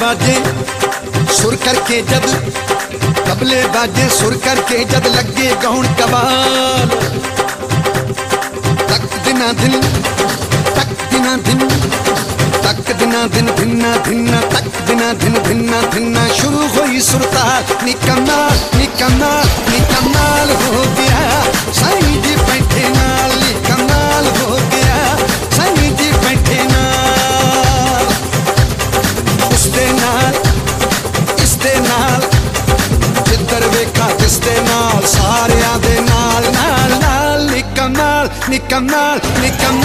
बाजे, सुर करके जब तबले बाजे, सुर करके जब लगे गौण कबाल। तक दिना दिन, तक दिना दिन, तक दिना दिन भिन्ना भिन्ना तक दिना दिन भिन्ना भिन्ना शुरू हुई सुरताल निकमाल निकमाल निकमाल हो। canals, les canals.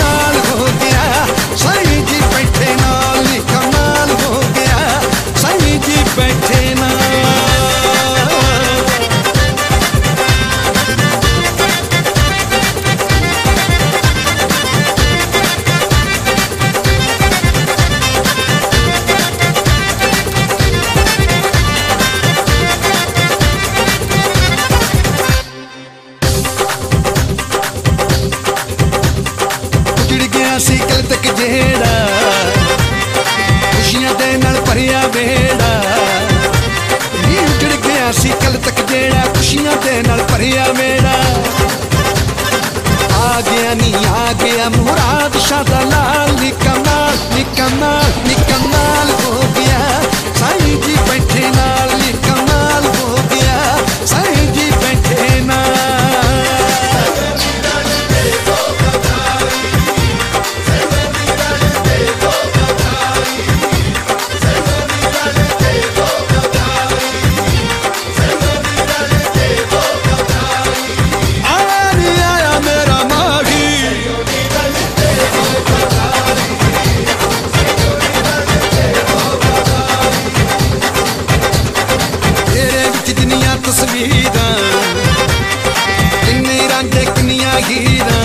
ਦਿਲ ਤੱਕ ਜਿਹੜਾ, ਖੁਸ਼ੀਆਂ ਦੇ ਨਾਲ ਭਰਿਆ ਵੇੜਾ ਨੀ ਉਜੜ ਗਿਆ ਸੀ, ਕੱਲ ਤੱਕ ਜਿਹੜਾ, ਖੁਸ਼ੀਆਂ ਦੇ ਨਾਲ ਭਰਿਆ ਵੇੜਾ ਆ ਗਿਆ ਨੀ, ਆ ਗਿਆ ਮੁਰਾਦ ਸ਼ਾਦਾ ਲਾ seguida